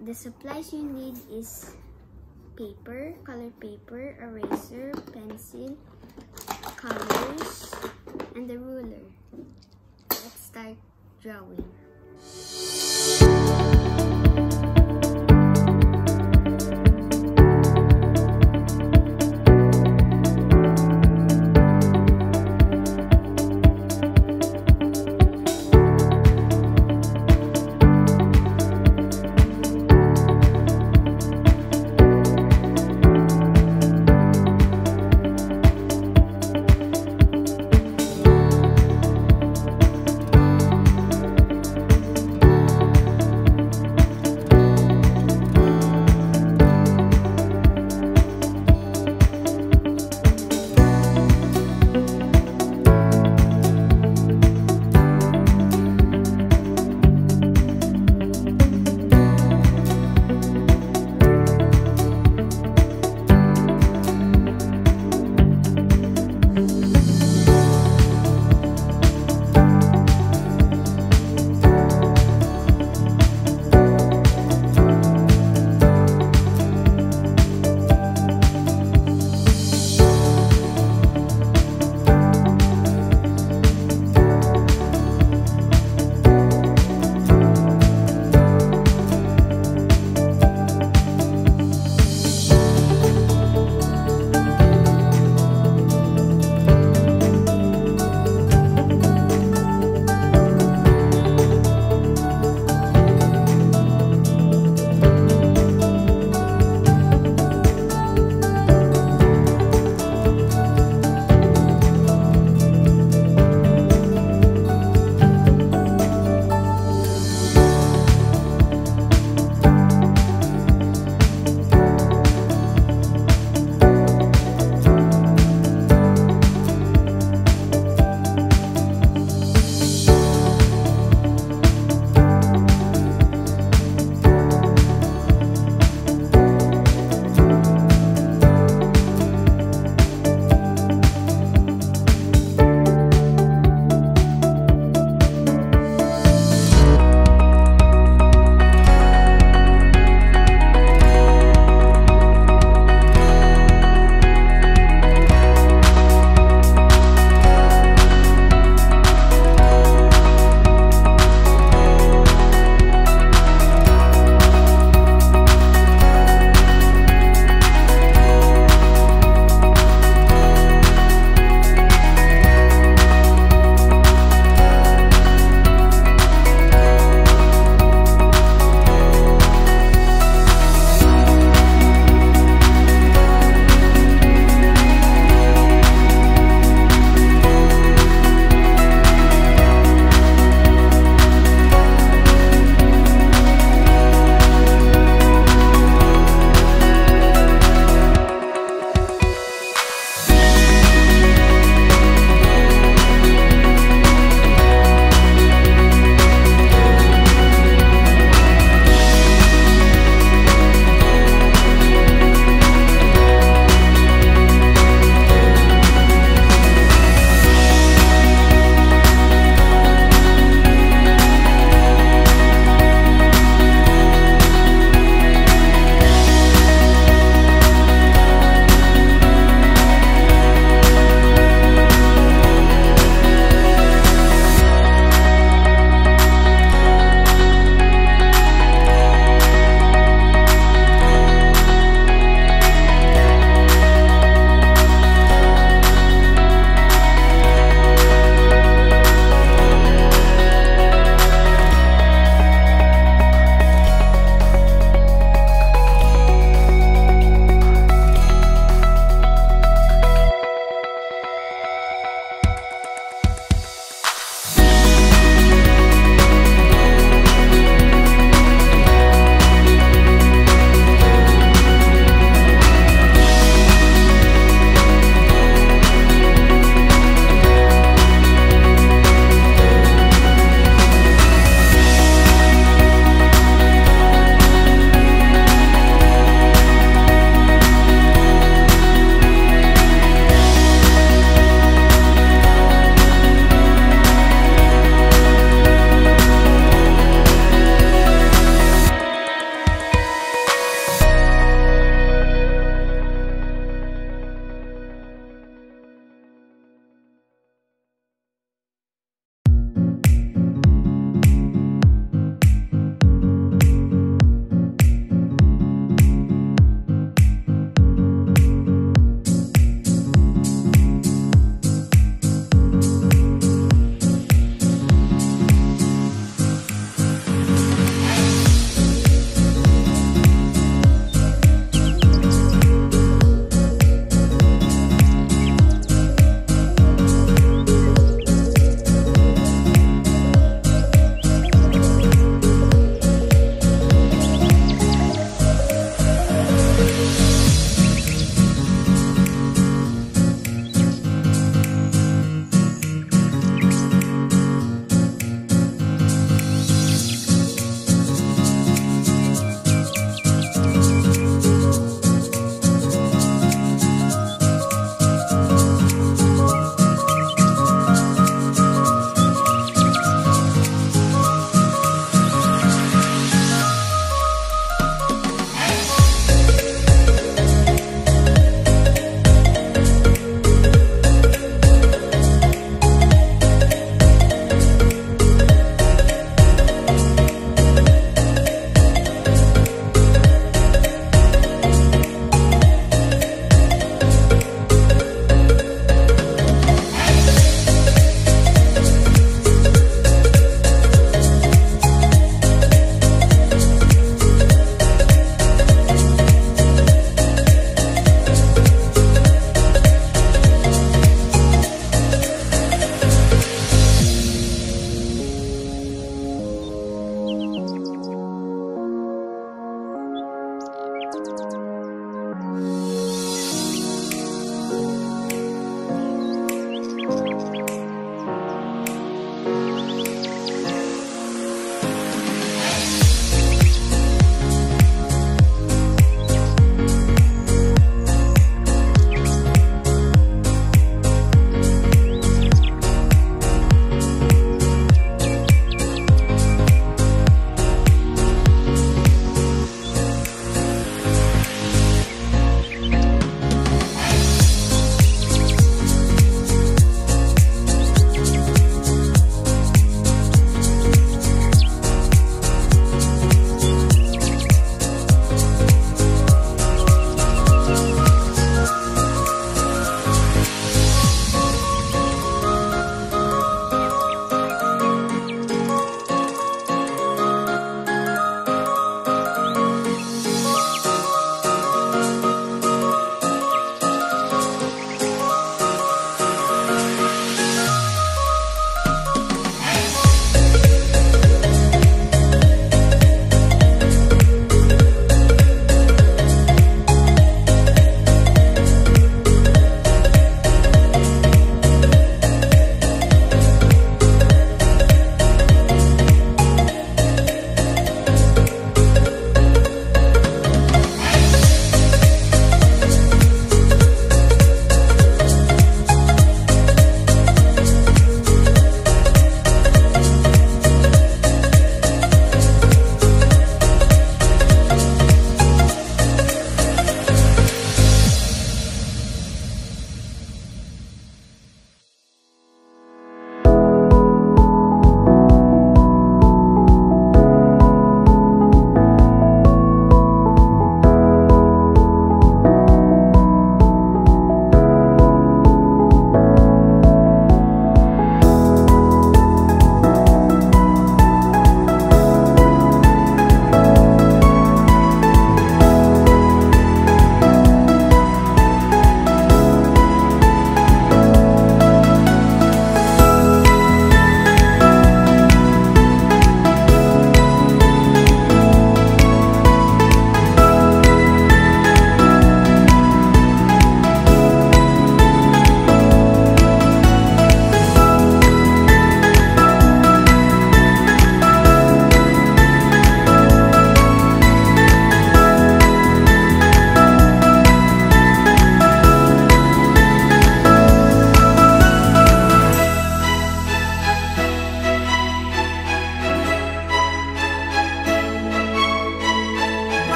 the supplies you need is paper, color paper, eraser, pencil, colors, and the ruler. Let's start drawing.